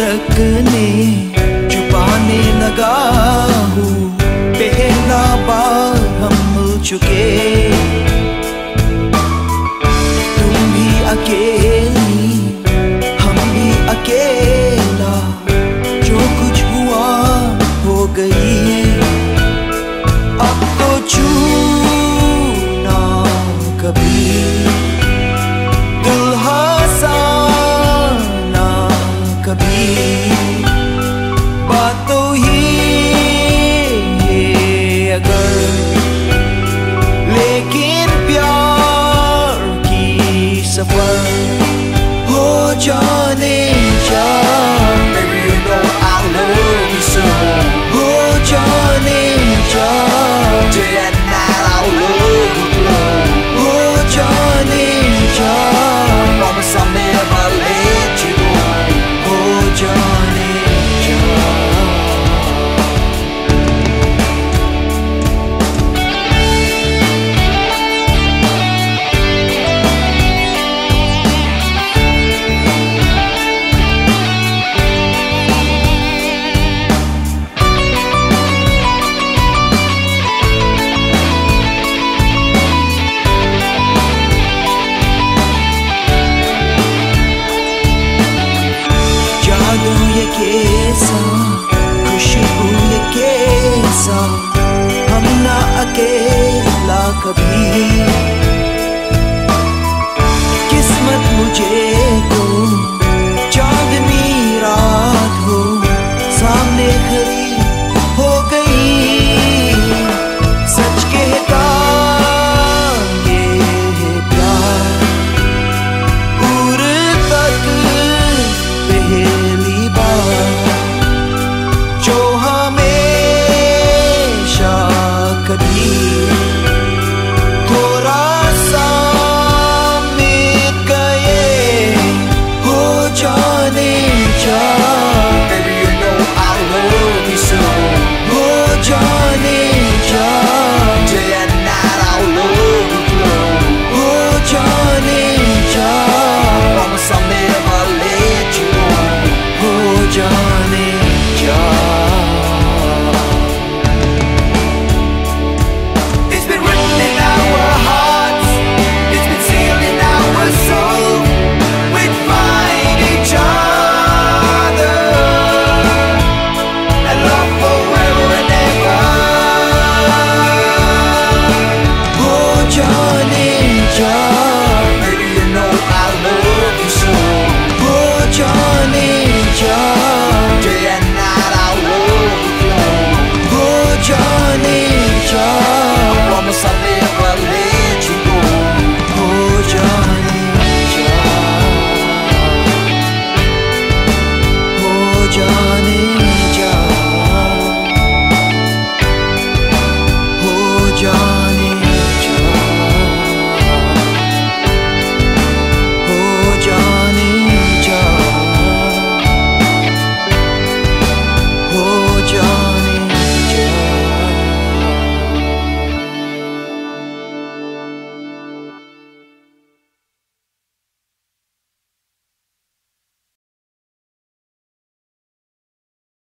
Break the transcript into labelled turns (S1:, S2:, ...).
S1: रखने छुपाने लगा हूँ। पहला बार हम चुके 켜 किस्मत मुझे चांदनी रात हो सामने खड़ी